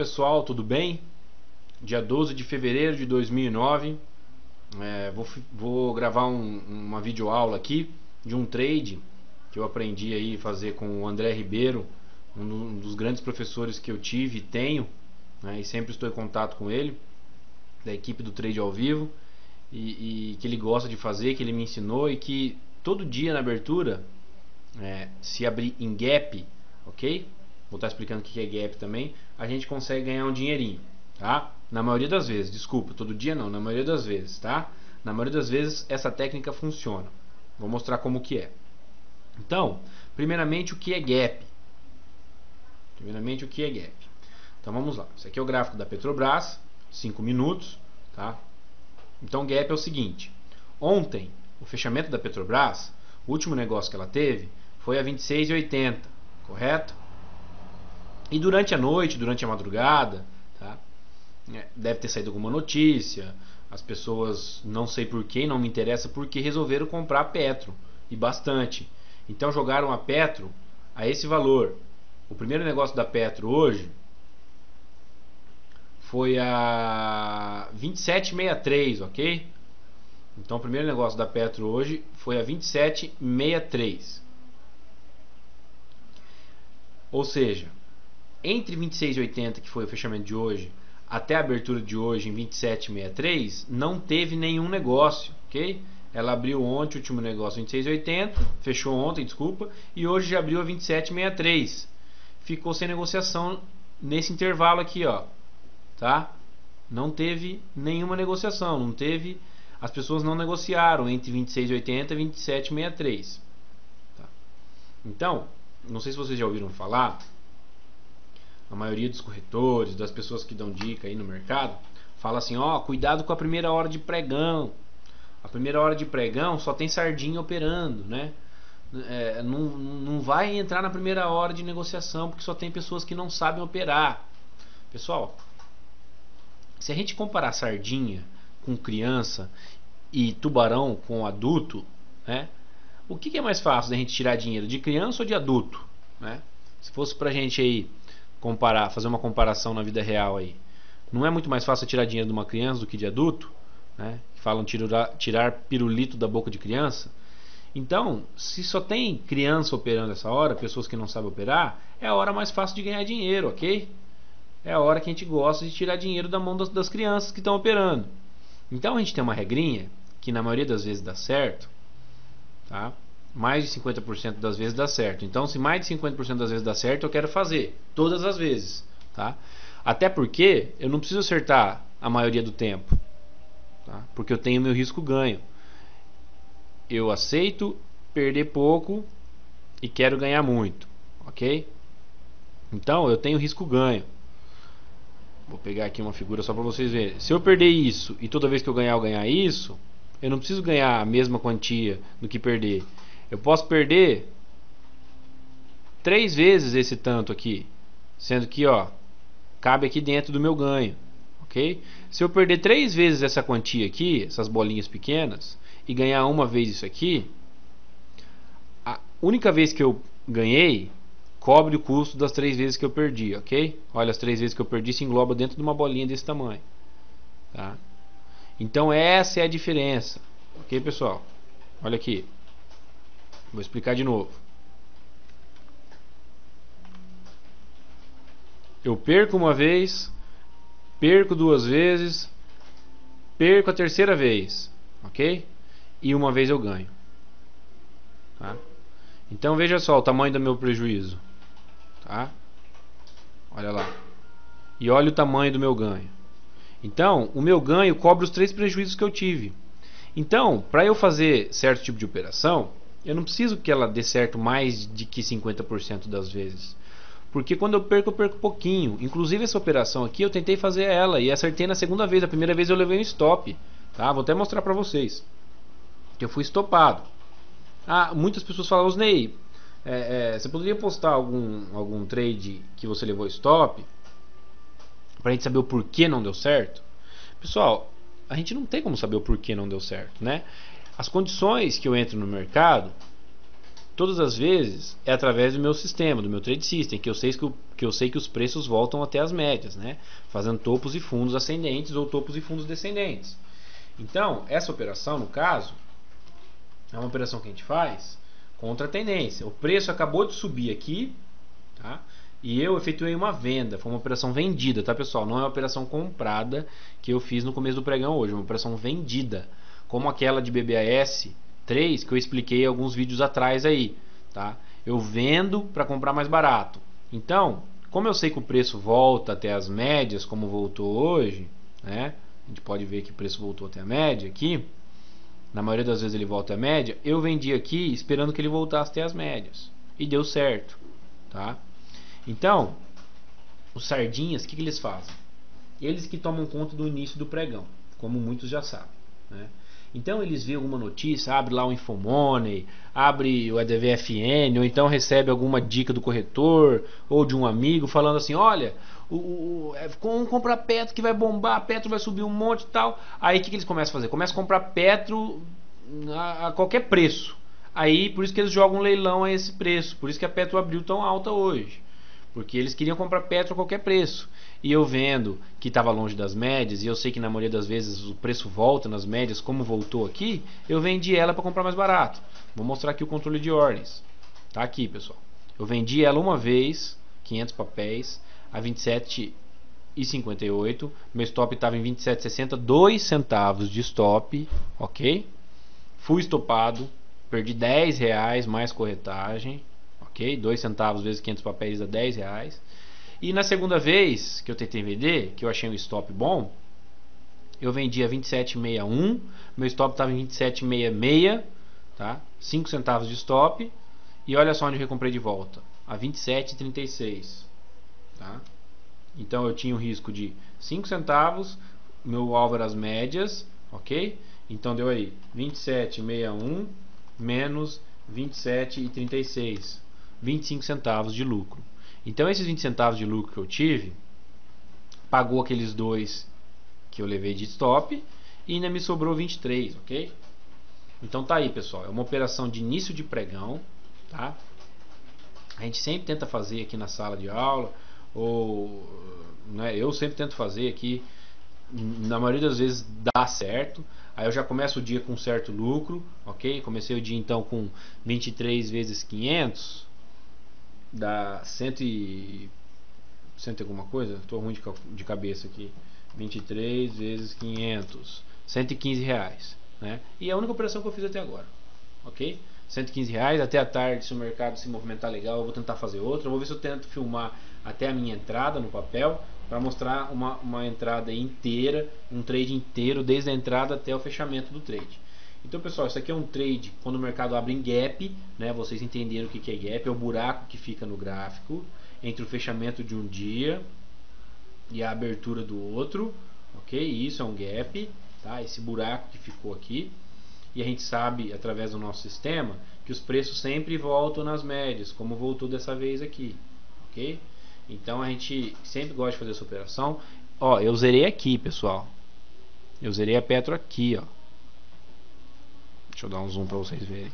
pessoal, tudo bem? Dia 12 de fevereiro de 2009 é, vou, vou gravar um, uma videoaula aqui de um trade que eu aprendi aí fazer com o André Ribeiro, um dos grandes professores que eu tive e tenho, né, e sempre estou em contato com ele, da equipe do Trade ao Vivo, e, e, que ele gosta de fazer, que ele me ensinou e que todo dia na abertura, é, se abrir em gap, ok? Vou estar explicando o que é gap também, a gente consegue ganhar um dinheirinho, tá? Na maioria das vezes, desculpa, todo dia não, na maioria das vezes, tá? Na maioria das vezes essa técnica funciona. Vou mostrar como que é. Então, primeiramente o que é gap? Primeiramente o que é gap? Então vamos lá. Esse aqui é o gráfico da Petrobras, 5 minutos, tá? Então gap é o seguinte: ontem, o fechamento da Petrobras, o último negócio que ela teve foi a 26,80, correto? E durante a noite, durante a madrugada, tá? É, deve ter saído alguma notícia, as pessoas, não sei porquê, não me interessa porque resolveram comprar Petro e bastante. Então jogaram a Petro a esse valor. O primeiro negócio da Petro hoje foi a 2763, ok? Então o primeiro negócio da Petro hoje foi a 2763. Ou seja, entre 26,80 que foi o fechamento de hoje até a abertura de hoje em 27,63 não teve nenhum negócio, ok? Ela abriu ontem o último negócio 26,80, fechou ontem, desculpa, e hoje já abriu a 27,63. Ficou sem negociação nesse intervalo aqui, ó, tá? Não teve nenhuma negociação, não teve, as pessoas não negociaram entre 26,80 e 27,63. Tá? Então, não sei se vocês já ouviram falar a maioria dos corretores, das pessoas que dão dica aí no mercado, fala assim: ó, cuidado com a primeira hora de pregão. A primeira hora de pregão só tem sardinha operando, né? É, não, não vai entrar na primeira hora de negociação porque só tem pessoas que não sabem operar. Pessoal, se a gente comparar sardinha com criança e tubarão com adulto, né? O que, que é mais fácil da gente tirar dinheiro de criança ou de adulto, né? Se fosse pra gente aí comparar, fazer uma comparação na vida real aí. Não é muito mais fácil tirar dinheiro de uma criança do que de adulto, né? Falam tirar, tirar pirulito da boca de criança. Então, se só tem criança operando essa hora, pessoas que não sabem operar, é a hora mais fácil de ganhar dinheiro, ok? É a hora que a gente gosta de tirar dinheiro da mão das, das crianças que estão operando. Então a gente tem uma regrinha que na maioria das vezes dá certo, tá? Mais de 50% das vezes dá certo. Então, se mais de 50% das vezes dá certo, eu quero fazer todas as vezes, tá? Até porque eu não preciso acertar a maioria do tempo, tá? Porque eu tenho meu risco ganho. Eu aceito perder pouco e quero ganhar muito, ok? Então, eu tenho risco ganho. Vou pegar aqui uma figura só para vocês verem. Se eu perder isso e toda vez que eu ganhar eu ganhar isso, eu não preciso ganhar a mesma quantia do que perder. Eu posso perder três vezes esse tanto aqui, sendo que ó, cabe aqui dentro do meu ganho, ok? Se eu perder três vezes essa quantia aqui, essas bolinhas pequenas, e ganhar uma vez isso aqui, a única vez que eu ganhei cobre o custo das três vezes que eu perdi, ok? Olha, as três vezes que eu perdi se engloba dentro de uma bolinha desse tamanho, tá? Então essa é a diferença, ok, pessoal? Olha aqui. Vou explicar de novo. Eu perco uma vez, perco duas vezes, perco a terceira vez, ok? E uma vez eu ganho. Tá? Então veja só o tamanho do meu prejuízo. Tá? Olha lá. E olha o tamanho do meu ganho. Então, o meu ganho cobre os três prejuízos que eu tive. Então, para eu fazer certo tipo de operação, eu não preciso que ela dê certo mais de que 50% das vezes. Porque quando eu perco, eu perco pouquinho. Inclusive essa operação aqui, eu tentei fazer ela e acertei na segunda vez. A primeira vez eu levei um stop. Tá? Vou até mostrar pra vocês. Que eu fui estopado. Ah, muitas pessoas falam, Osnei, é, é, você poderia postar algum, algum trade que você levou stop? Pra gente saber o porquê não deu certo? Pessoal, a gente não tem como saber o porquê não deu certo, né? As condições que eu entro no mercado, todas as vezes, é através do meu sistema, do meu trade system, que eu sei que porque eu sei que os preços voltam até as médias, né? Fazendo topos e fundos ascendentes ou topos e fundos descendentes. Então, essa operação, no caso, é uma operação que a gente faz contra a tendência. O preço acabou de subir aqui, tá? E eu efetuei uma venda, foi uma operação vendida, tá pessoal? Não é uma operação comprada que eu fiz no começo do pregão hoje, é uma operação vendida, como aquela de BBAS 3 que eu expliquei alguns vídeos atrás aí, tá? Eu vendo para comprar mais barato. Então, como eu sei que o preço volta até as médias, como voltou hoje, né? A gente pode ver que o preço voltou até a média aqui. Na maioria das vezes ele volta à média. Eu vendi aqui esperando que ele voltasse até as médias. E deu certo, tá? Então, os sardinhas, o que, que eles fazem? Eles que tomam conta do início do pregão, como muitos já sabem, né? Então eles vêem alguma notícia, abre lá o Infomoney, abre o EDVFN, ou então recebe alguma dica do corretor ou de um amigo falando assim: olha, o, o, é, vamos comprar Petro que vai bombar, Petro vai subir um monte e tal. Aí o que, que eles começam a fazer? Começam a comprar Petro a, a, qualquer preço. Aí por isso que eles jogam um leilão a esse preço, por isso que a Petro abriu tão alta hoje. Porque eles queriam comprar Petro a qualquer preço. E eu vendo que estava longe das médias, e eu sei que na maioria das vezes o preço volta nas médias, como voltou aqui, eu vendi ela para comprar mais barato. Vou mostrar aqui o controle de ordens. Tá aqui, pessoal. Eu vendi ela uma vez, 500 papéis, a 27,58. Meu stop estava em 27,60, 2 centavos de stop, ok? Fui estopado, perdi 10 reais mais corretagem ok? 2 centavos vezes 500 papéis dá 10 reais. E na segunda vez que eu tentei vender, que eu achei um stop bom, eu vendi a 27,61, meu stop estava em 27,66, tá? 5 centavos de stop. E olha só onde eu recomprei de volta, a 27,36, tá? Então eu tinha um risco de 5 centavos, meu alvo era as médias, ok? Então deu aí 27,61 menos 27,36. 25 centavos de lucro. Então esses 20 centavos de lucro que eu tive pagou aqueles dois que eu levei de stop e ainda me sobrou 23, ok? Então tá aí, pessoal. É uma operação de início de pregão, tá? A gente sempre tenta fazer aqui na sala de aula ou né, eu sempre tento fazer aqui na maioria das vezes dá certo. Aí eu já começo o dia com certo lucro, ok? Comecei o dia então com 23 vezes 500, dá cento e, cento e alguma coisa, estou ruim de, de cabeça aqui, 23 vezes 500, 115 reais, né? E é a única operação que eu fiz até agora, ok? 115 reais, até a tarde se o mercado se movimentar legal eu vou tentar fazer outra, eu vou ver se eu tento filmar até a minha entrada no papel, para mostrar uma, uma entrada inteira, um trade inteiro, desde a entrada até o fechamento do trade. Então, pessoal, isso aqui é um trade quando o mercado abre em gap, né? Vocês entenderam o que é gap? É o buraco que fica no gráfico entre o fechamento de um dia e a abertura do outro, ok? Isso é um gap, tá? Esse buraco que ficou aqui. E a gente sabe, através do nosso sistema, que os preços sempre voltam nas médias, como voltou dessa vez aqui, ok? Então a gente sempre gosta de fazer essa operação. Ó, eu zerei aqui, pessoal. Eu zerei a Petro aqui, ó. Deixa eu dar um zoom para vocês verem.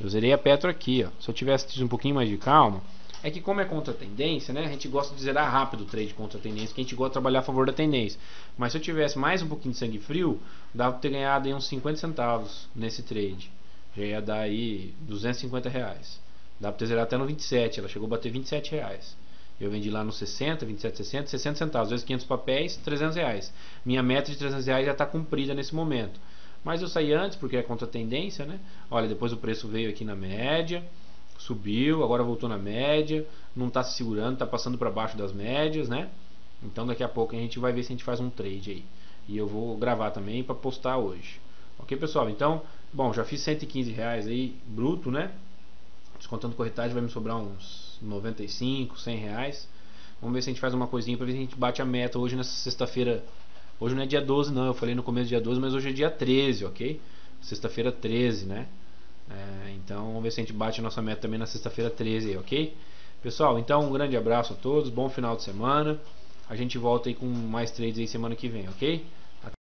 Eu zerei a Petro aqui, ó. Se eu tivesse tido um pouquinho mais de calma, é que como é contra a tendência, né? A gente gosta de zerar rápido o trade contra a tendência, porque a gente gosta de trabalhar a favor da tendência. Mas se eu tivesse mais um pouquinho de sangue frio, dava para ter ganhado aí uns 50 centavos nesse trade. Já ia dar aí 250 reais. Dá para ter zerado até no 27, ela chegou a bater 27 reais. Eu vendi lá no 60, 27, 60, 60 centavos. Vezes 500 papéis, 300 reais. Minha meta de 300 reais já está cumprida nesse momento. Mas eu saí antes porque é contra a tendência, né? Olha, depois o preço veio aqui na média, subiu, agora voltou na média, não está se segurando, está passando para baixo das médias, né? Então daqui a pouco a gente vai ver se a gente faz um trade aí. E eu vou gravar também para postar hoje. Ok, pessoal? Então, bom, já fiz 115 reais aí, bruto, né? Descontando corretagem vai me sobrar uns 95, 100 reais. Vamos ver se a gente faz uma coisinha para ver se a gente bate a meta hoje nessa sexta-feira Hoje não é dia 12 não, eu falei no começo do dia 12, mas hoje é dia 13, ok? Sexta-feira 13, né? É, então vamos ver se a gente bate a nossa meta também na sexta-feira 13, ok? Pessoal, então um grande abraço a todos, bom final de semana. A gente volta aí com mais trades aí semana que vem, ok?